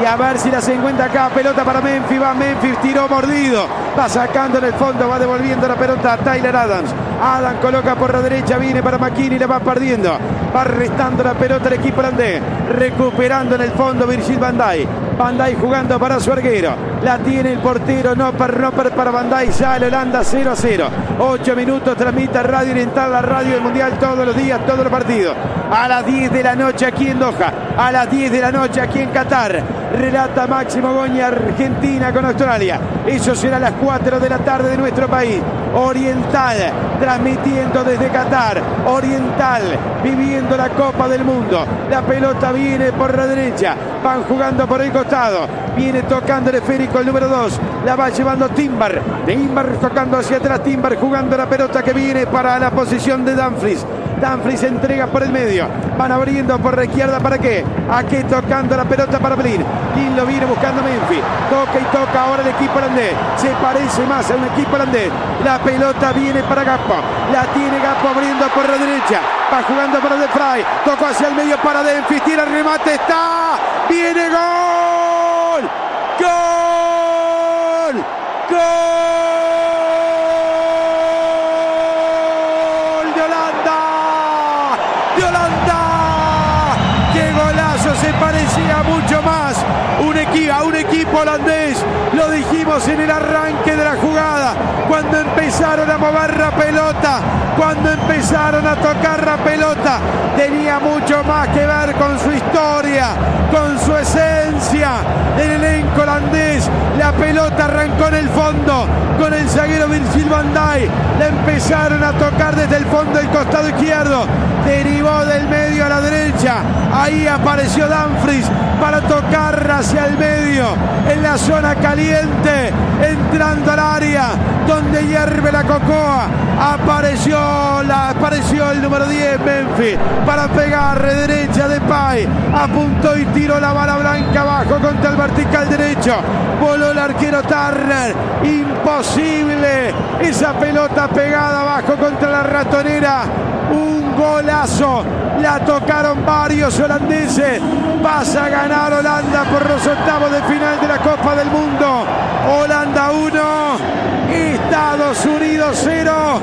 Y a ver si la se encuentra acá. Pelota para Memphis. Va Memphis. Tiró mordido. Va sacando en el fondo. Va devolviendo la pelota a Tyler Adams. Adams coloca por la derecha. Viene para McKinney. La va perdiendo. Va restando la pelota el equipo holandés. Recuperando en el fondo Virgil. Van Dijk jugando para su arquero. La tiene el portero. No para, no para, Dijk. Sale Holanda 0 a 0. 8 minutos. Transmite Radio Oriental. La radio del Mundial todos los días. Todos los partidos. A las 10 de la noche aquí en Doha. A las 10 de la noche aquí en Qatar. Relata Máximo Goña, Argentina con Australia. Eso será a las 4 de la tarde de nuestro país. Oriental, transmitiendo desde Qatar. Oriental, viviendo la Copa del Mundo. La pelota viene por la derecha. Van jugando por el costado. Viene tocando el esférico el número 2. La va llevando Timbar. Timbar tocando hacia atrás. Timbar jugando la pelota que viene para la posición de Dumfries. Dumfries entrega por el medio. Van abriendo por la izquierda. ¿Para qué? Aquí tocando la pelota para Blin. Blin lo viene buscando Memphis. Toca y toca ahora el equipo holandés. Se parece más a un equipo holandés. La pelota viene para Gapo. La tiene Gapo abriendo por la derecha. Va jugando para De Frey. Tocó hacia el medio para Memphis. Tira el remate. Está. Viene gol. Gol. Gol de Holanda. De Holanda. Qué golazo. Se parecía mucho más un equipo, a un equipo holandés. Lo dijimos en el arranque de la jugada. Cuando empezaron a mover la pelota. Cuando empezaron a tocar la pelota. Tenía mucho más que ver con su historia. Con su esencia. El elenco holandés. La pelota arrancó en el fondo. Con el zaguero Virgil van Dijk. La empezaron a tocar desde el fondo del costado izquierdo. Derivó del medio a la derecha. Ahí apareció Dumfries para tocar hacia el medio. En la zona caliente. Entrando al área. Donde hierve la cocoa. Apareció, la, apareció el número 10, Memphis. Para pegar de derecha de Pai. Apuntó y tiró la bala blanca abajo contra el vertical derecho. Voló el arquero Turner. Imposible. Esa pelota pegada abajo contra la ratonera. Un golazo. La tocaron varios holandeses. Pasa a ganar Holanda por los octavos de final de la Copa del Mundo. Holanda 1. Estados Unidos 0.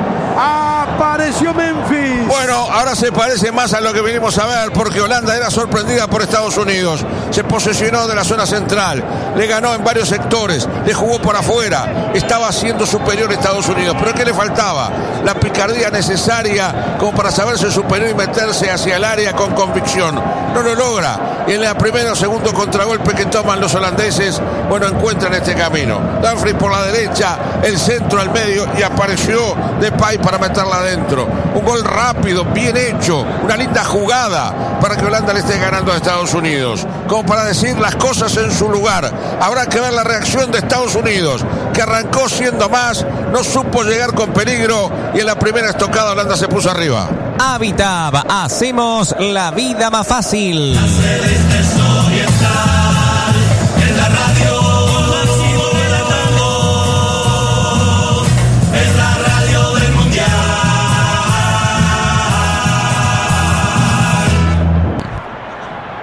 Apareció Memphis. Bueno, ahora se parece más a lo que vinimos a ver porque Holanda era sorprendida por Estados Unidos. Se posesionó de la zona central, le ganó en varios sectores, le jugó por afuera, estaba siendo superior a Estados Unidos. Pero ¿qué le faltaba? La picardía necesaria como para saberse superior y meterse hacia el área con convicción. No lo logra. Y en el primero o segundo contragolpe que toman los holandeses, bueno, encuentran este camino. Dumfries por la derecha, el centro al medio y apareció Depay para meterla adentro. Un gol rápido, bien hecho, una linda jugada para que Holanda le esté ganando a Estados Unidos. Como para decir las cosas en su lugar. Habrá que ver la reacción de Estados Unidos, que arrancó siendo más, no supo llegar con peligro y en la primera estocada Holanda se puso arriba. Habitab, hacemos la vida más fácil.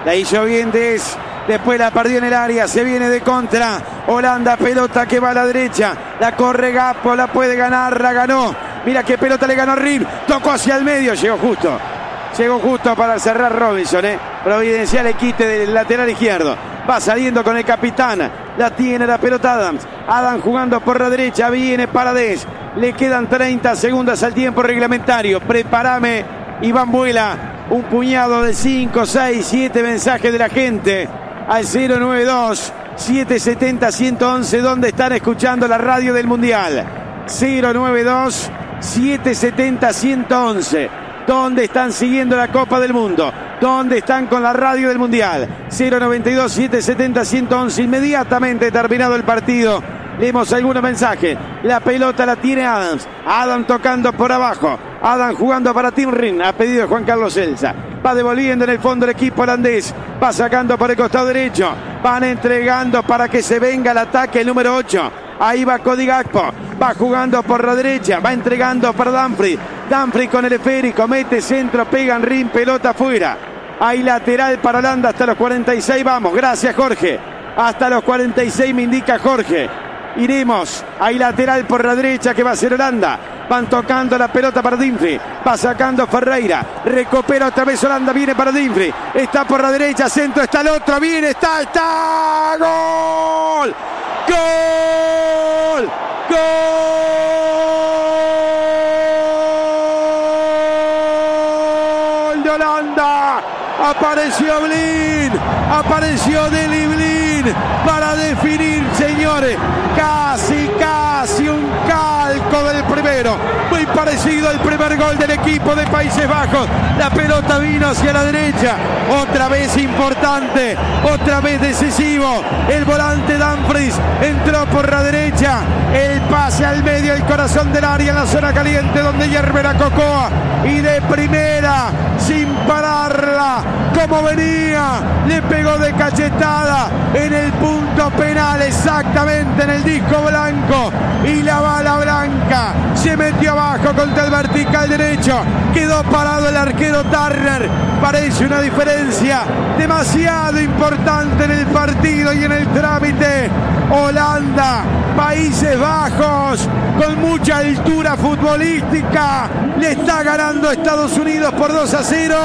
La hizo Vientes. Después la perdió en el área. Se viene de contra. Holanda, pelota que va a la derecha. La corre Gapo, la puede ganar, la ganó. Mira qué pelota le ganó Rib. Tocó hacia el medio, llegó justo. Llegó justo para cerrar Robinson, ¿eh? Providencial le quite del lateral izquierdo. Va saliendo con el capitán. La tiene la pelota Adams. Adams jugando por la derecha. Viene Paradés. Le quedan 30 segundos al tiempo reglamentario. Prepárame, Iván Vuela. Un puñado de 5, 6, 7 mensajes de la gente al 092 770 111 donde están escuchando la radio del Mundial. 092 770 111 donde están siguiendo la Copa del Mundo, donde están con la radio del Mundial. 092 770 111 inmediatamente terminado el partido. Leemos algunos mensajes. La pelota la tiene Adams. Adam tocando por abajo. Adam jugando para Tim Ring. A pedido Juan Carlos Elsa. Va devolviendo en el fondo el equipo holandés. Va sacando por el costado derecho. Van entregando para que se venga el ataque el número 8. Ahí va Cody Gakpo. Va jugando por la derecha. Va entregando para Dumfries. Dumfries con el esférico. Mete centro. Pegan ring. Pelota afuera. Hay lateral para Holanda hasta los 46. Vamos. Gracias, Jorge. hasta los 46 me indica Jorge. Iremos. Hay lateral por la derecha que va a ser Holanda. Van tocando la pelota para Dinfri. Va sacando Ferreira. Recupera otra vez Holanda. Viene para Dinfri. Está por la derecha. Centro está el otro. Viene. Está. Está. Gol. Gol. Gol de Holanda. Apareció Blin. Apareció Deli Blin para definir, señores. Casi, casi un del primero. Muy parecido al primer gol del equipo de Países Bajos. La pelota vino hacia la derecha. Otra vez importante. Otra vez decisivo. El volante Dumfries entró por la derecha. El pase al medio, el corazón del área la zona caliente donde hierve la Cocoa. Y de primera, sin pararla, como venía, le pegó de cachetada en el punto penal, exactamente en el disco blanco. Y la bala blanca se metió abajo contra el vertical derecho. Quedó parado el arquero Turner. Parece una diferencia demasiado importante en el partido y en el trámite. Holanda, Países Bajos, con mucha altura futbolística, le está ganando Estados Unidos por 2 a 0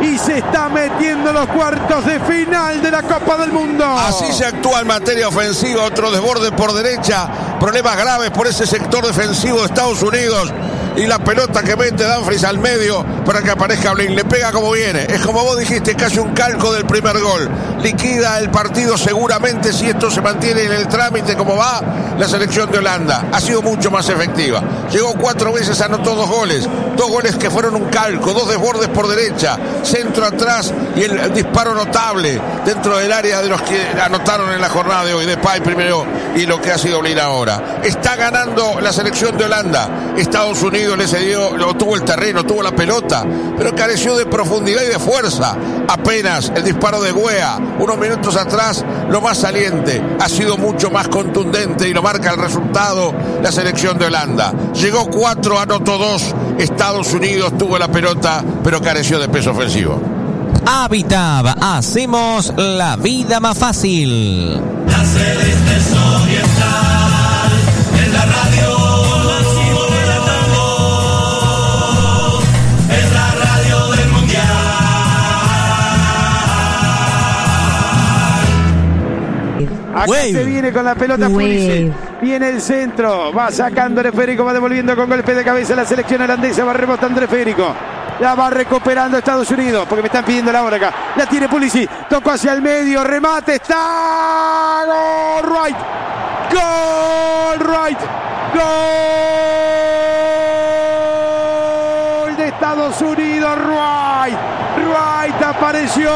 y se está metiendo en los cuartos de final de la Copa del Mundo. Así se actúa en materia ofensiva, otro desborde por derecha, problemas graves por ese sector defensivo de Estados Unidos y la pelota que mete Danfries al medio para que aparezca Blin. Le pega como viene. Es como vos dijiste, casi un calco del primer gol. Liquida el partido seguramente si esto se mantiene en el trámite como va la selección de Holanda. Ha sido mucho más efectiva. Llegó cuatro veces, anotó dos goles. Dos goles que fueron un calco, dos desbordes por derecha, centro atrás y el disparo notable dentro del área de los que anotaron en la jornada de hoy. De Pai primero y lo que ha sido Blin ahora. Está ganando la selección de Holanda. Estados Unidos le cedió, lo tuvo el terreno, tuvo la pelota, pero careció de profundidad y de fuerza. Apenas el disparo de Guea, unos minutos atrás, lo más saliente, ha sido mucho más contundente y lo marca el resultado la selección de Holanda. Llegó cuatro, anotó dos. Estados Unidos tuvo la pelota, pero careció de peso ofensivo. Habitab, hacemos la vida más fácil. La celeste oriental, en la radio Acá Wave. se viene con la pelota. Pulisic. Viene el centro. Va sacando Férico. Va devolviendo con golpe de cabeza la selección holandesa. Va rebotando Férico. La va recuperando Estados Unidos. Porque me están pidiendo la hora acá. La tiene Pulisic. Tocó hacia el medio. Remate. Está. Gol. Right. Gol. Right. Gol de Estados Unidos. Right. Right apareció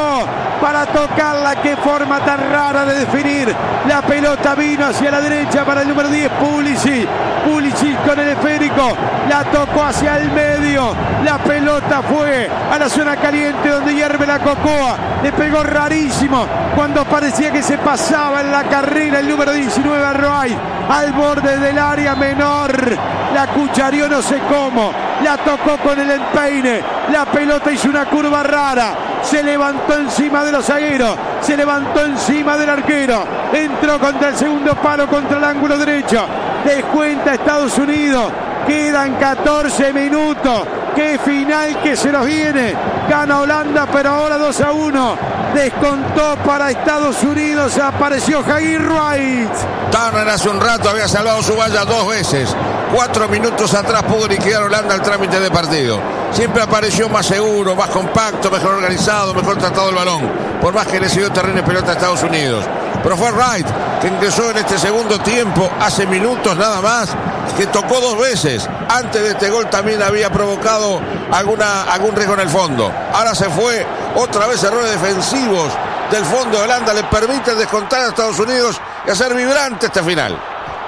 para tocarla. Qué forma tan rara de definir. La pelota vino hacia la derecha para el número 10, Pulisic. Pulisic con el esférico. La tocó hacia el medio. La pelota fue a la zona caliente donde hierve la cocoa. Le pegó rarísimo cuando parecía que se pasaba en la carrera el número 19 a Wright. Al borde del área menor. La cucharió no sé cómo. La tocó con el empeine. La pelota hizo una curva rara. Se levantó encima de los zagueros. Se levantó encima del arquero. Entró contra el segundo palo, contra el ángulo derecho. Descuenta Estados Unidos. Quedan 14 minutos. Qué final que se nos viene. Gana Holanda, pero ahora 2 a 1. Descontó para Estados Unidos. Apareció Jair Wright. Turner hace un rato había salvado su valla dos veces. Cuatro minutos atrás pudo liquidar Holanda el trámite de partido. Siempre apareció más seguro, más compacto, mejor organizado, mejor tratado el balón. Por más que le siguió terreno y pelota a Estados Unidos. Pero fue Wright que ingresó en este segundo tiempo, hace minutos nada más, que tocó dos veces. Antes de este gol también había provocado alguna, algún riesgo en el fondo. Ahora se fue, otra vez errores defensivos del fondo de Holanda le permiten descontar a Estados Unidos y hacer vibrante este final.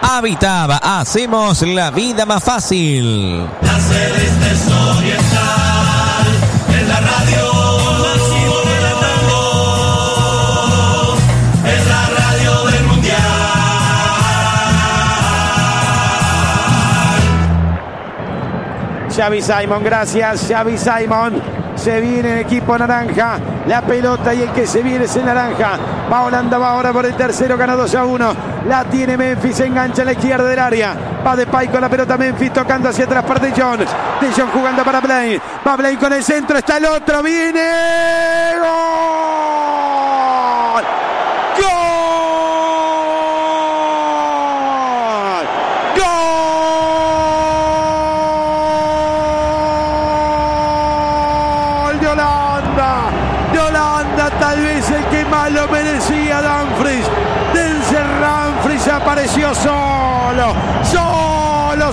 Habitab, hacemos la vida más fácil. La celeste es oriental, en la radio sigo relatando, es la radio del mundial. Xavi Simon, gracias. Xavi Simon. Se viene el equipo naranja. La pelota y el que se viene es el naranja. Va Holanda, va ahora por el tercero, gana 2 a 1. La tiene Memphis, se engancha en la izquierda del área. Va de Pai con la pelota Memphis tocando hacia atrás para De Jong. De Jong jugando para Blaine. Va Blaine con el centro, está el otro, viene. ¡Gol! ¡Gol! ¡Gol de Holanda! De Holanda, tal vez el que más lo merecía, Dumfries. Denzel Dumfries apareció solo, solo,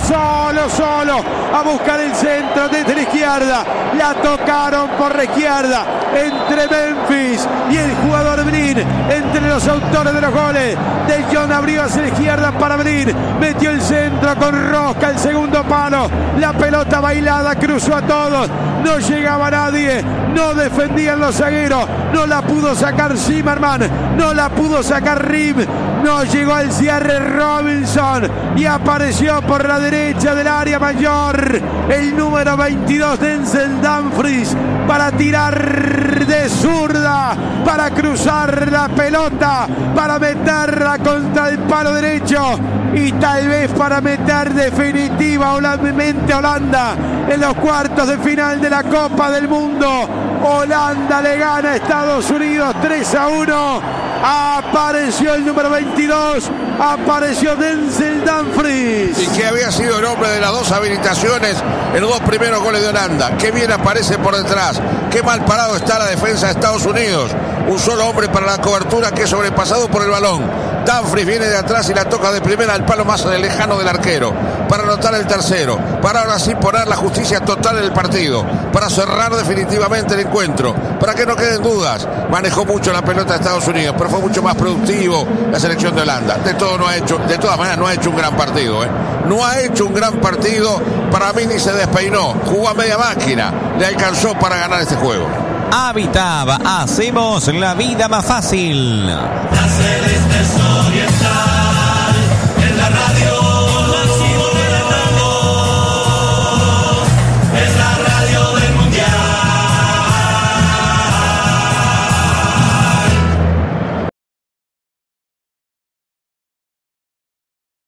solo, a buscar el centro desde la izquierda. La tocaron por la izquierda entre Memphis y el jugador Blin, entre los autores de los goles. De John abrió hacia la izquierda para Blin, metió el centro con rosca, el segundo palo. La pelota bailada cruzó a todos, no llegaba nadie, no defendían los zagueros, no la pudo sacar Zimmerman, no la pudo sacar Rim, no llegó al cierre Robinson y apareció por la derecha del área mayor el número 22 Denzel Dumfries para tirar de zurda, para cruzar la pelota, para meterla contra el palo derecho y tal vez para meter definitivamente a Holanda en los cuartos de final de la Copa del Mundo. Holanda le gana a Estados Unidos 3 a 1. Apareció el número 22, apareció Denzel Dumfries. Y que había sido el hombre de las dos habilitaciones en los dos primeros goles de Holanda. Qué bien aparece por detrás. Qué mal parado está la defensa de Estados Unidos. Un solo hombre para la cobertura que es sobrepasado por el balón. Dumfries viene de atrás y la toca de primera al palo más lejano del arquero. Para anotar el tercero. Para ahora sí poner la justicia total en el partido. Para cerrar definitivamente el encuentro. Para que no queden dudas. Manejó mucho la pelota de Estados Unidos, pero fue mucho más productivo la selección de Holanda. De todo no ha hecho, de todas maneras no ha hecho un gran partido. ¿eh? No ha hecho un gran partido. Para mí ni se despeinó. Jugó a media máquina. Le alcanzó para ganar este juego. Habitab, hacemos la vida más fácil. La celeste